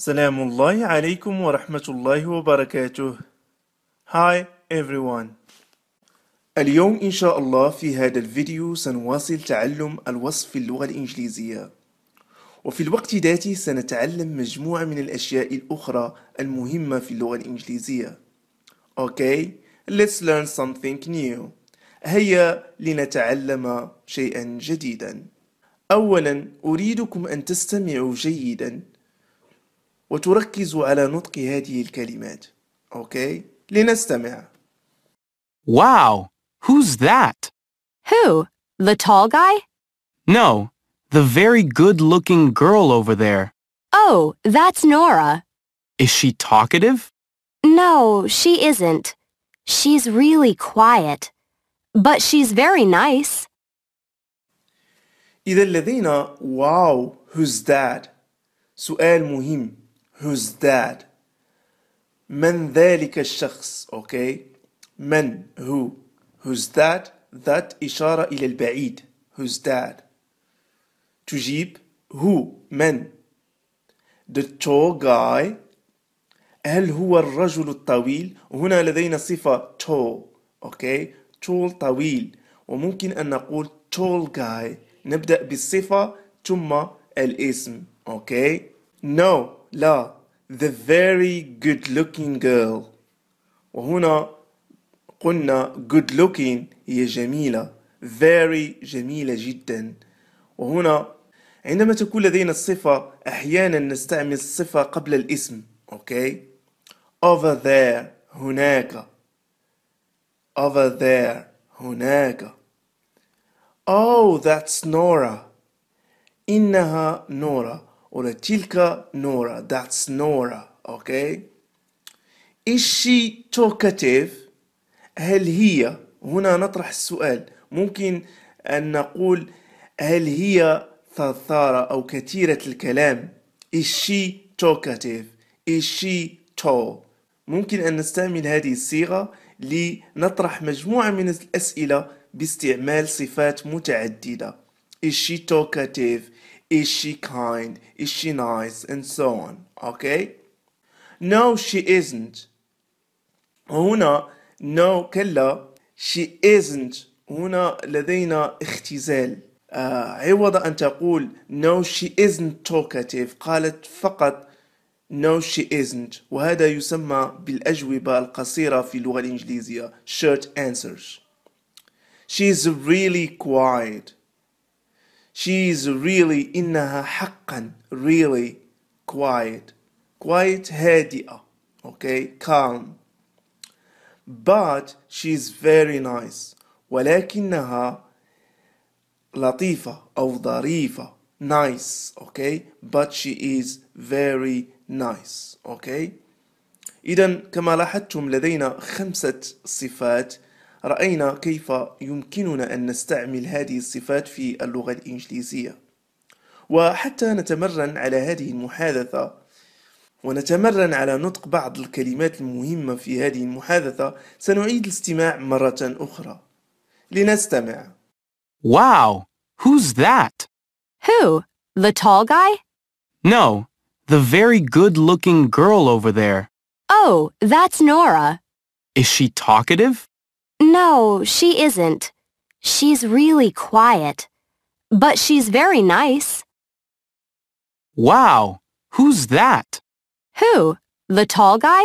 سلام الله عليكم ورحمة الله وبركاته Hi everyone. اليوم إن شاء الله في هذا الفيديو سنواصل تعلم الوصف في اللغة الإنجليزية. وفي الوقت ذاته سنتعلم مجموعة من الأشياء الأخرى المهمة في اللغة الإنجليزية. Okay, let's learn something new. هيا لنتعلم شيئا جديدا. أولا أريدكم أن تستمعوا جيدا. وتركزوا على نطق هذه الكلمات أوكي لنستمع Wow, who's that? Who? The tall guy? No, the very good looking girl over there. Oh, that's Nora. Is she talkative? No, she isn't. She's really quiet. But she's very nice. إذا لدينا واو who's that سؤال مهم who's that من ذلك الشخص أوكي من who. Who's that that إشارة إلى البعيد. Who's that تجيب who من. The tall guy. هل هو الرجل الطويل؟ هنا لدينا صفة tall okay tall طويل. وممكن أن نقول tall guy. نبدأ بالصفة ثم الاسم okay no. لا the very good looking girl. وهنا قلنا good looking هي جميلة very جميلة جدا. وهنا عندما تكون لدينا الصفة أحيانا نستعمل الصفة قبل الاسم أوكي؟ over there هناك. over there هناك. Oh, that's Nora. إنها نورا. ولا تلك نورا. That's Nora. Okay. Is she talkative? هل هي هنا نطرح السؤال ممكن أن نقول هل هي ثرثارة أو كثيرة الكلام Is she talkative? Is she tall? ممكن أن نستعمل هذه الصيغة لنطرح مجموعة من الأسئلة باستعمال صفات متعددة Is she talkative? Is she kind? Is she nice? And so on. Okay? No, she isn't. هنا no كلا she isn't هنا لدينا اختزال آه عوض أن تقول no she isn't talkative قالت فقط no she isn't وهذا يسمى بالأجوبة القصيرة في اللغة الإنجليزية short answers She's really quiet. She's really إنها حقا really quiet. Quiet هادئة. Okay, calm. But she's very nice. ولكنها لطيفة أو ظريفة. Nice. Okay, but she is very nice. Okay. إذا كما لاحظتم لدينا خمسة صفات رأينا كيف يمكننا أن نستعمل هذه الصفات في اللغة الإنجليزية وحتى نتمرن على هذه المحادثة ونتمرن على نطق بعض الكلمات المهمة في هذه المحادثة سنعيد الاستماع مرة أخرى لنستمع Wow, who's that? Who? The tall guy? No, the very good looking girl over there. Oh, that's Nora. Is she talkative? No, she isn't. She's really quiet. But she's very nice. Wow, who's that? Who? The tall guy?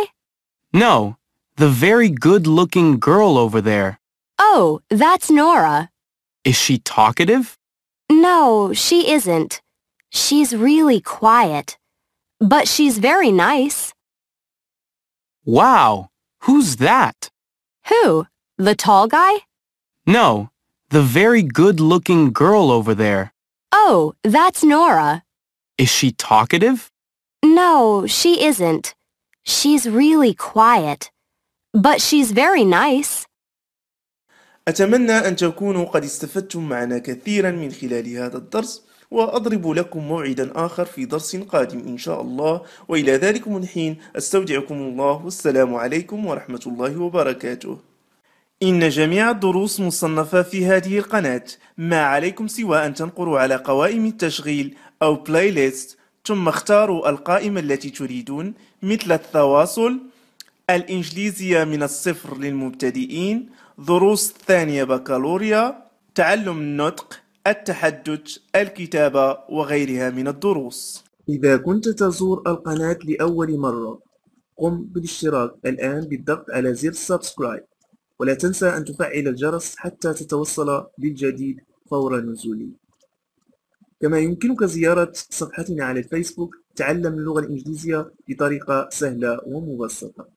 No, the very good looking girl over there. Oh, that's Nora. Is she talkative? No, she isn't. She's really quiet. But she's very nice. Wow, who's that? Who? The tall guy? No, the very good looking girl over there. Oh, that's Nora. Is she talkative? No, she isn't. She's really quiet. But she's very nice. أتمنى أن تكونوا قد استفدتم معنا كثيرا من خلال هذا الدرس وأضرب لكم موعدا آخر في درس قادم إن شاء الله وإلى ذلكم الحين أستودعكم الله والسلام عليكم ورحمة الله وبركاته إن جميع الدروس مصنفة في هذه القناة. ما عليكم سوى أن تنقروا على قوائم التشغيل أو playlist ثم اختاروا القائمة التي تريدون مثل التواصل الإنجليزية من الصفر للمبتدئين دروس ثانية بكالوريا تعلم النطق التحدث الكتابة وغيرها من الدروس. إذا كنت تزور القناة لأول مرة قم بالاشتراك. الآن بالضغط على زر subscribe ولا تنسى أن تفعل الجرس حتى تتوصل بالجديد فور نزوله كما يمكنك زيارة صفحتنا على الفيسبوك تعلم اللغة الإنجليزية بطريقة سهلة ومبسطة.